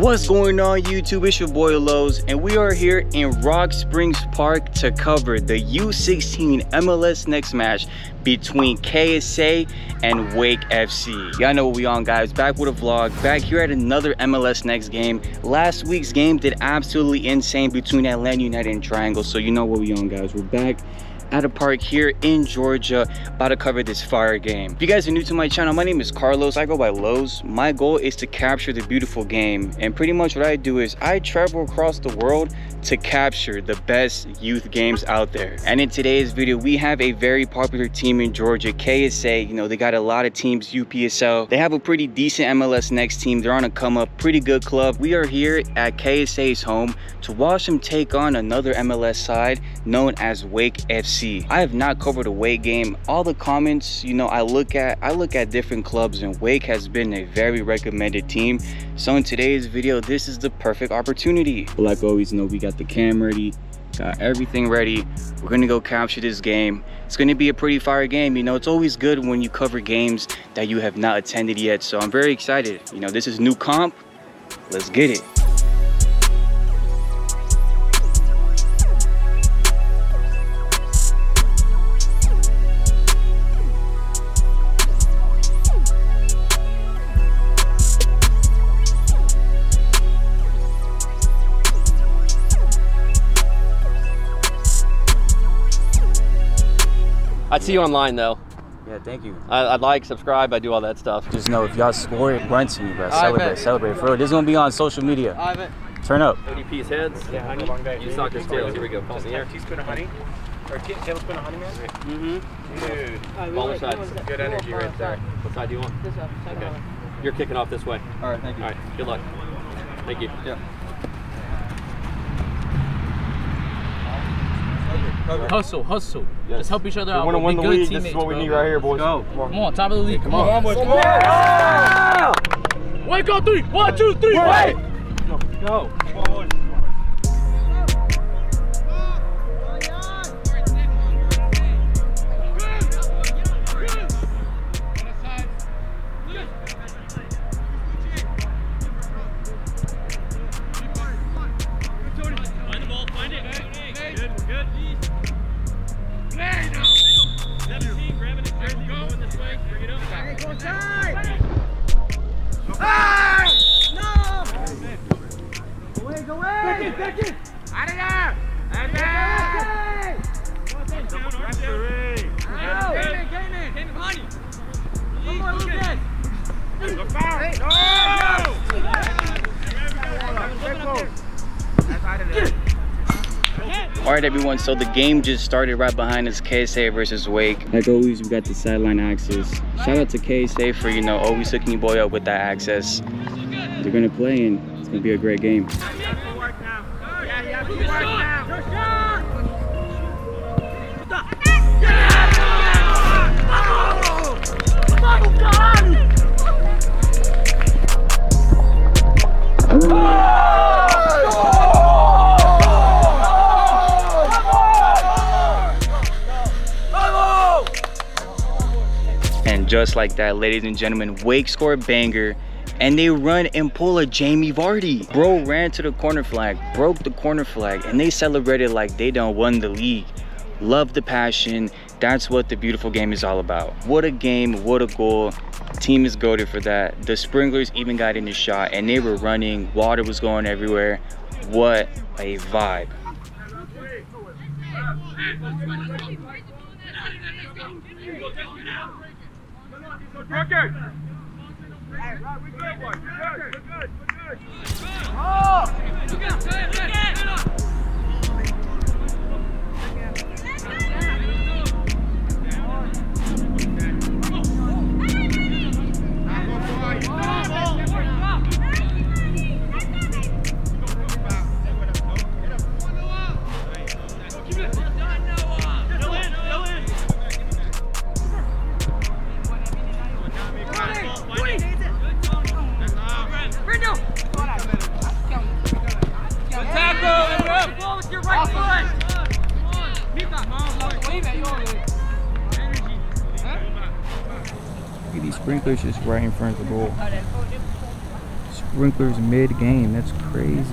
What's going on YouTube? It's your boy Loz and we are here in Rock Springs Park to cover the U16 MLS Next match between KSA and Wake FC. Y'all know what we on guys, back with a vlog, back here at another MLS Next game. Last week's game did absolutely insane between Atlanta United and Triangle, so you know what we on guys. We're back at a park here in Georgia about to cover this fire game. If you guys are new to my channel, my name is Carlos. I go by Loz. My goal is to capture the beautiful game. And pretty much what I do is I travel across the world to capture the best youth games out there. And in today's video, we have a very popular team in Georgia, KSA. You know, they got a lot of teams, UPSL. They have a pretty decent MLS Next team. They're on a come up, pretty good club. We are here at KSA's home to watch them take on another MLS side known as Wake FC. I have not covered a Wake game. All the comments, you know, I look at, I look at different clubs and Wake has been a very recommended team. So in today's video, this is the perfect opportunity. Like always, know, we got the cam ready, got everything ready. We're gonna go capture this game. It's gonna be a pretty fire game. You know, it's always good when you cover games that you have not attended yet. So I'm very excited. You know, this is new comp. Let's get it. I'd see you online though. Yeah, thank you. I, would like, subscribe, I do all that stuff. Just know if y'all score it, run to me, bro. Celebrate, bet. celebrate. For real, this is gonna be on social media. I bet. Turn up. ODP's heads. Yeah, honey. You soccer's tails. Here we go. Pulse in the air. Teaspoon of honey? Or a tablespoon of honey, man? Mm-hmm. Dude, Ball side. good energy right there. What side do you want? This one, second Okay. You're kicking off this way. All right, thank you. All right. Good luck. Thank you. Yeah. Hustle, hustle. Yes. Just help each other We out. want to win the league. This is what we bro. need right here, boys. Go. Come on, top of the league. Come on. on, boys, come on. Wake up three. One, two, three. Wait. Go. All right, everyone. So the game just started right behind us, KSA versus Wake. Like always, we got the sideline access. Shout out to KSA for you know always hooking you boy up with that access. They're gonna play and it's gonna be a great game. And just like that, ladies and gentlemen, Wake score banger and they run and pull a Jamie Vardy. Bro ran to the corner flag, broke the corner flag, and they celebrated like they done won the league. Love the passion. That's what the beautiful game is all about. What a game, what a goal. Team is goaded for that. The sprinklers even got in the shot and they were running. Water was going everywhere. What a vibe. Look sprinklers just right in front of the goal. sprinklers mid game. That's crazy.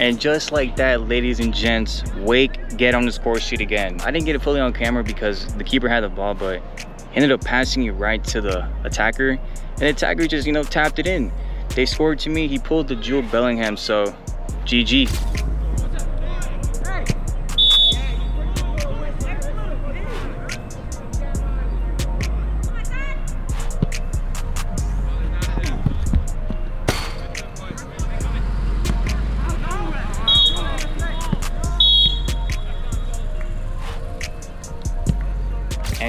And just like that, ladies and gents, Wake get on the score sheet again. I didn't get it fully on camera because the keeper had the ball, but he ended up passing it right to the attacker. And the attacker just, you know, tapped it in. They scored to me. He pulled the Jude Bellingham, so GG.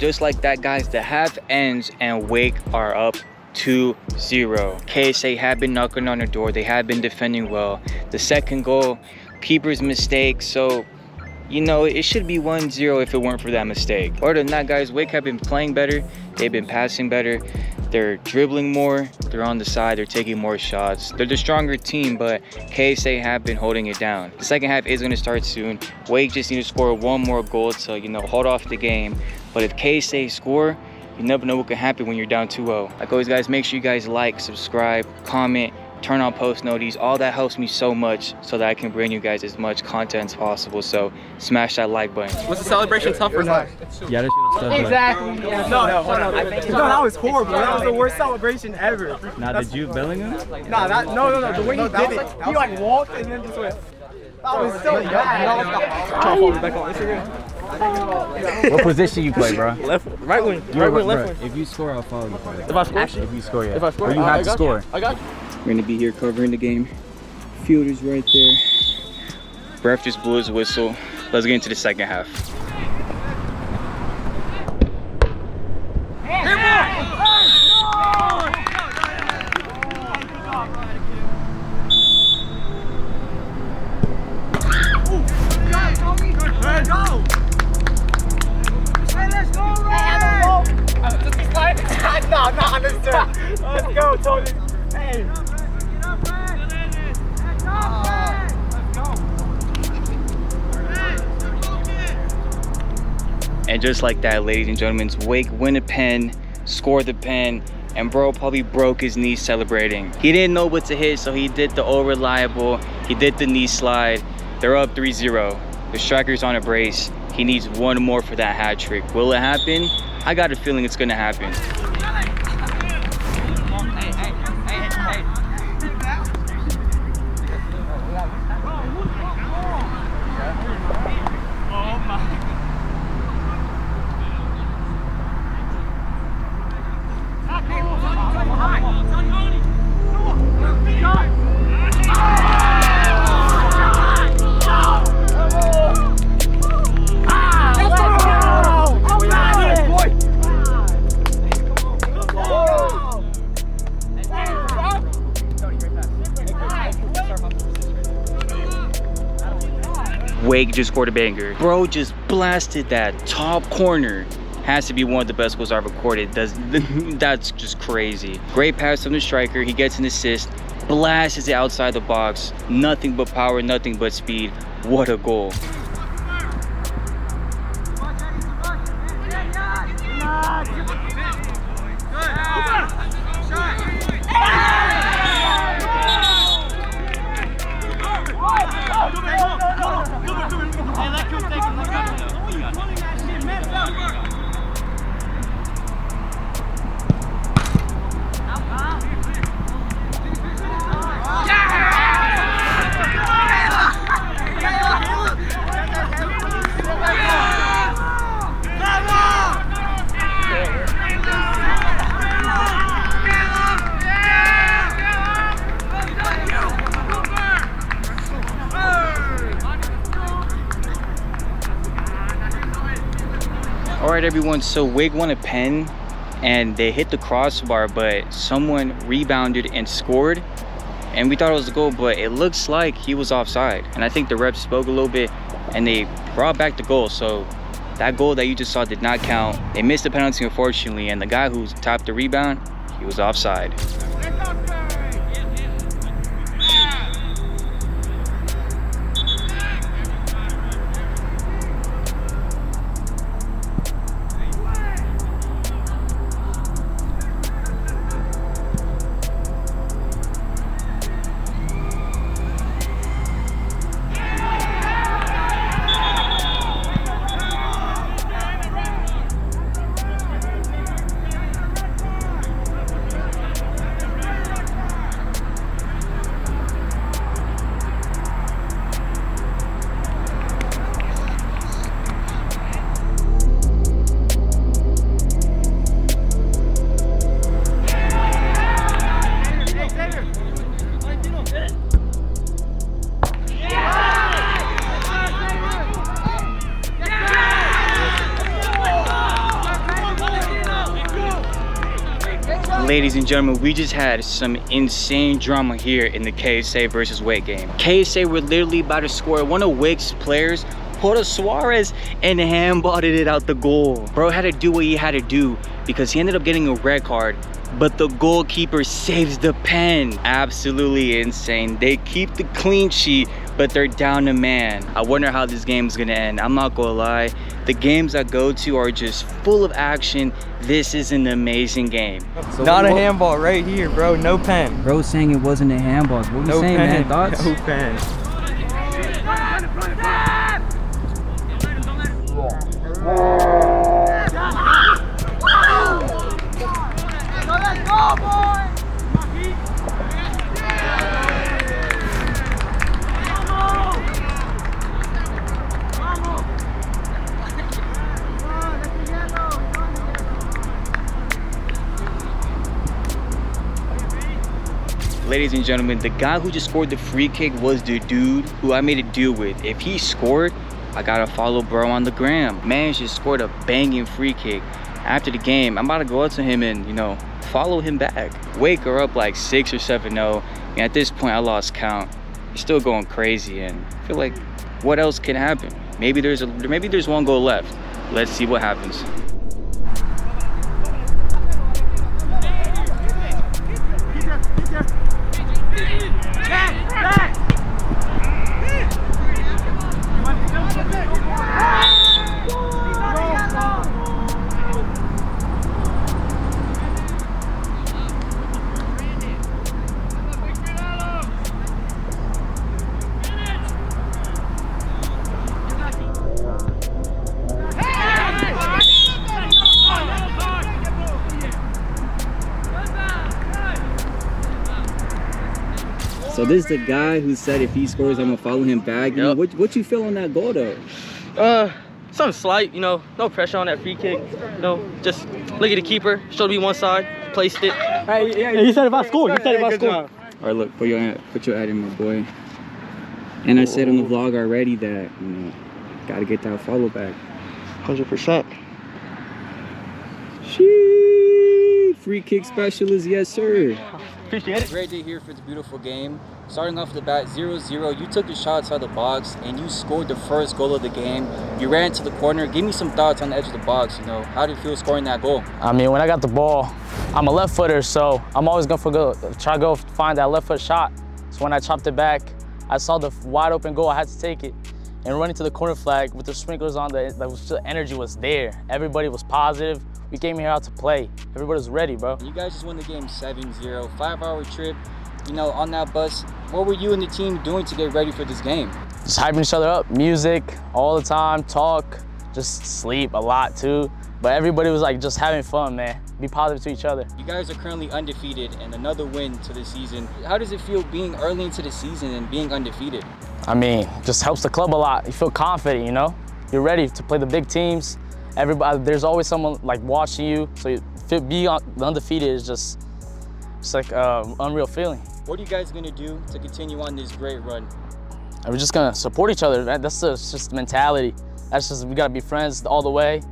Just like that, guys, the half ends and Wake are up 2-0. KSA have been knocking on the door. They have been defending well. The second goal, keeper's mistake. So, you know, it should be 1-0 if it weren't for that mistake. Other than that, guys, Wake have been playing better. They've been passing better. They're dribbling more. They're on the side. They're taking more shots. They're the stronger team, but KSA have been holding it down. The second half is going to start soon. Wake just need to score one more goal to, you know, hold off the game. But if KSA score, you never know what can happen when you're down 2-0. Like always, guys, make sure you guys like, subscribe, comment, turn on post notices. All that helps me so much so that I can bring you guys as much content as possible. So smash that like button. Was the celebration tough or not? Yeah, this shit was Exactly. Yeah. No, no, no, no, that was horrible. That was the worst celebration ever. Now, did you Bellingham? Nah, that, no, no, no. The way he did it, he like walked and then just went. That was so bad. Trying to follow me back on Instagram. What position you play, bro? Left, right wing, You're right wing, bro, left wing. If you score, I'll follow you for that. If I score, If you score, yeah. if I score, Or you I- I have to got score. I got you. We're gonna be here covering the game. Fielders right there. Ref just blew his whistle. Let's get into the second half. And just like that, ladies and gentlemen, Wake win a pen, score the pen, and bro probably broke his knee celebrating. He didn't know what to hit, so he did the all reliable. He did the knee slide. They're up 3-0. The striker's on a brace. He needs one more for that hat trick. Will it happen? I got a feeling it's gonna happen. Wake just scored a banger. Bro just blasted that top corner. Has to be one of the best goals I've recorded. That's, that's just crazy. Great pass from the striker. He gets an assist. Blasts it outside the box. Nothing but power, nothing but speed. What a goal. Everyone. So Wig won a pen and they hit the crossbar, but someone rebounded and scored. And we thought it was a goal, but it looks like he was offside. And I think the refs spoke a little bit and they brought back the goal. So that goal that you just saw did not count. They missed the penalty, unfortunately. And the guy who topped the rebound, he was offside. Ladies and gentlemen, we just had some insane drama here in the KSA versus Wake game. KSA were literally about to score. One of Wake's players a Suarez and handballed it out the goal. Bro had to do what he had to do because he ended up getting a red card but the goalkeeper saves the pen. Absolutely insane. They keep the clean sheet, but they're down a man. I wonder how this game is gonna end. I'm not gonna lie. The games I go to are just full of action. This is an amazing game. Not a handball right here, bro. No pen. Bro saying it wasn't a handball. What are you No saying, pen. man? Thoughts? No pen. Ladies and gentlemen, the guy who just scored the free kick was the dude who I made a deal with. If he scored, I gotta follow bro on the gram. Man just scored a banging free kick. After the game, I'm about to go up to him and, you know, follow him back. Wake her up like 6 or 7-0. And at this point, I lost count. It's still going crazy and I feel like what else can happen? Maybe there's a maybe there's one goal left. Let's see what happens. So this is the guy who said if he scores, I'm gonna follow him back. You know, Yep. what, what you feel on that goal though? Uh, something slight, you know, no pressure on that free kick. You know, just look at the keeper, showed me one side, placed it. Hey, yeah, he said if I scored, he said if I scored. All right, look, put your ad, put your ad in, my boy. And I said on the vlog already that you know, gotta get that follow back. 100%. Shee, free kick specialist, yes sir. Appreciate it. Great day here for the beautiful game. Starting off the bat 0-0, you took the shot outside the box and you scored the first goal of the game. You ran to the corner. Give me some thoughts on the edge of the box, you know. How did it feel scoring that goal? I mean, when I got the ball, I'm a left footer, so I'm always going to go, try to go find that left foot shot. So when I chopped it back, I saw the wide open goal, I had to take it. And running to the corner flag with the sprinklers on, the, the, the energy was there. Everybody was positive. We came here out to play. Everybody was ready, bro. You guys just won the game 7-0, five-hour trip. You know, on that bus, what were you and the team doing to get ready for this game? Just hyping each other up, music all the time, talk, just sleep a lot too. But everybody was like just having fun, man. Be positive to each other. You guys are currently undefeated and another win to the season. How does it feel being early into the season and being undefeated? I mean, just helps the club a lot. You feel confident, you know? You're ready to play the big teams. Everybody, uh, there's always someone like watching you. So you be undefeated is just, it's like an unreal feeling. What are you guys gonna do to continue on this great run? And we're just gonna support each other. man. That's the, it's just the mentality. That's just, we gotta be friends all the way.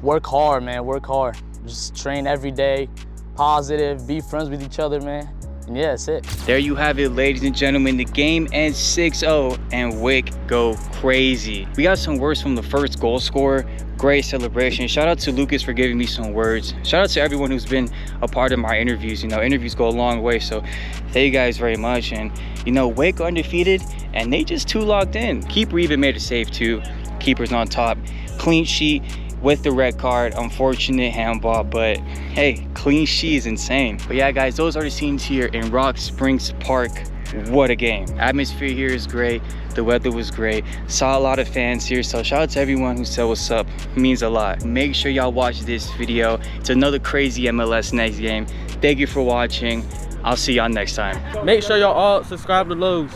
work hard, man, work hard. Just train every day, positive, be friends with each other, man. And yeah, that's it. There you have it, ladies and gentlemen. The game ends 6-0 and Wick go crazy. We got some words from the first goal scorer. Great celebration. Shout out to Lucas for giving me some words. Shout out to everyone who's been a part of my interviews. You know, interviews go a long way. So thank you guys very much. And you know, Wake undefeated and they just too locked in. Keeper even made a save too. Keeper's on top. Clean sheet with the red card unfortunate handball but hey clean sheet is insane but yeah guys those are the scenes here in rock springs park what a game. Atmosphere here is great. The weather was great. Saw a lot of fans here so shout out to everyone who said what's up. It means a lot. Make sure y'all watch this video. It's another crazy mls next game. Thank you for watching. I'll see y'all next time. Make sure y'all all subscribe to Loz.